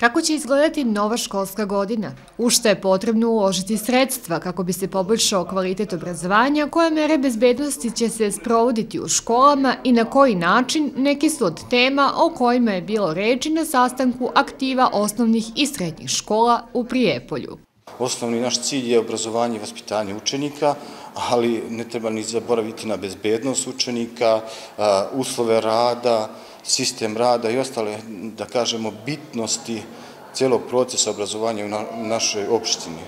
Kako će izgledati nova školska godina? U što je potrebno uložiti sredstva kako bi se poboljšao kvalitet obrazovanja, koje mere bezbednosti će se sprovoditi u školama i na koji način neki su od tema o kojima je bilo reči na sastanku aktiva osnovnih i srednjih škola u Prijepolju. Osnovni naš cilj je obrazovanje i vaspitanje učenika, ali ne treba ni zaboraviti na bezbednost učenika, uslove rada, sistem rada i ostale, da kažemo, bitnosti cijelog procesa obrazovanja u našoj opštini.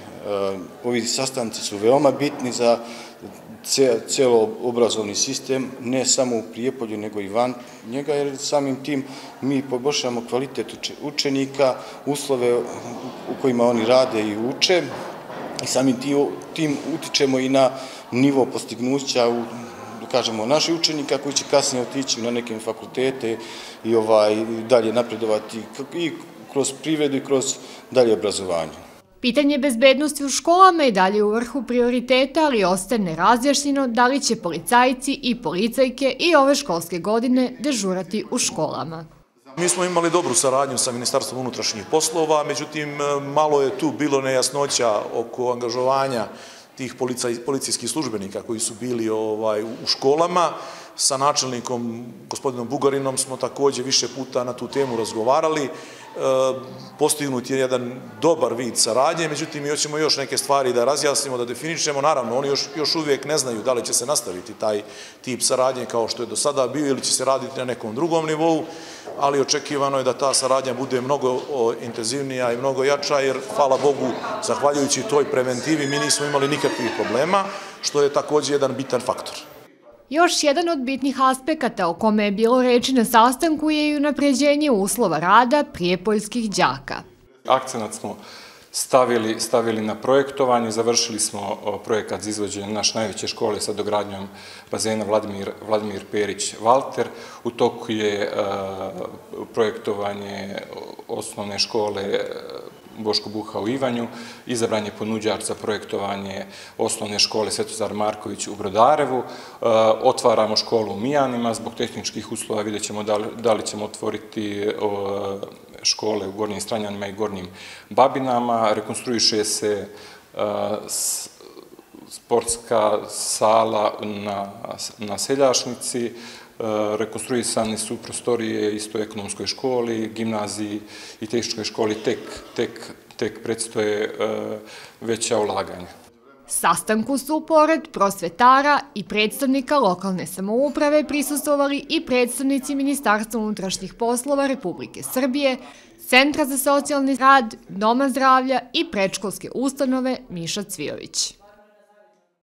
Ovi sastanci su veoma bitni za cijelo obrazovni sistem, ne samo u Prijepolju, nego i van njega, jer samim tim mi poboljšamo kvalitet učenika, uslove u kojima oni rade i uče, i samim tim utičemo i na nivo postignuća u kažemo, naši učenika koji će kasnije otići na neke fakultete i ovaj, dalje napredovati i kroz privredu i kroz dalje obrazovanje. Pitanje bezbednosti u školama je dalje u vrhu prioriteta, ali ostane razjašnjeno da li će policajci i policajke i ove školske godine dežurati u školama. Mi smo imali dobru saradnju sa Ministarstvom unutrašnjih poslova, međutim, e, malo je tu bilo nejasnoća oko angažovanja tih policijskih službenika koji su bili ovaj, u školama. Sa načelnikom, gospodinom Bugarinom, smo također više puta na tu temu razgovarali. E, postignut je jedan dobar vid saradnje, međutim, mi hoćemo još neke stvari da razjasnimo, da definičemo. Naravno, oni još, još uvijek ne znaju da li će se nastaviti taj tip saradnje kao što je do sada bio ili će se raditi na nekom drugom nivou, ali očekivano je da ta saradnja bude mnogo intenzivnija i mnogo jača, jer, hvala Bogu, zahvaljujući toj preventivi, mi nismo imali nikakvih problema, što je također jedan bitan faktor. Još jedan od bitnih aspekata o kome je bilo reči na sastanku je i unapređenje uslova rada prijepoljskih džaka. Akcenat smo stavili, stavili na projektovanje, završili smo projekat za izvođenje naš najveće škole sa dogradnjom bazena Vladimir, Vladimir Perić-Valter. U toku je e, projektovanje osnovne škole e, Boško Buha u Ivanju, izabran je ponuđač za projektovanje osnovne škole Svetozar Marković u Brodarevu, e, otvaramo školu u Mijanima, zbog tehničkih uslova vidjet ćemo da li ćemo otvoriti škole u Gornjim Stranjanima i Gornjim Babinama, rekonstruiše se sportska sala na Seljašnici, rekonstruisani su prostorije isto ekonomskoj školi, gimnaziji i tehničkoj školi, tek, tek, tek predstoje veća ulaganja. Sastanku su pored prosvetara i predstavnika lokalne samouprave prisustovali i predstavnici Ministarstva unutrašnjih poslova Republike Srbije, Centra za socijalni rad, Doma zdravlja i predškolske ustanove Miša Cvijović.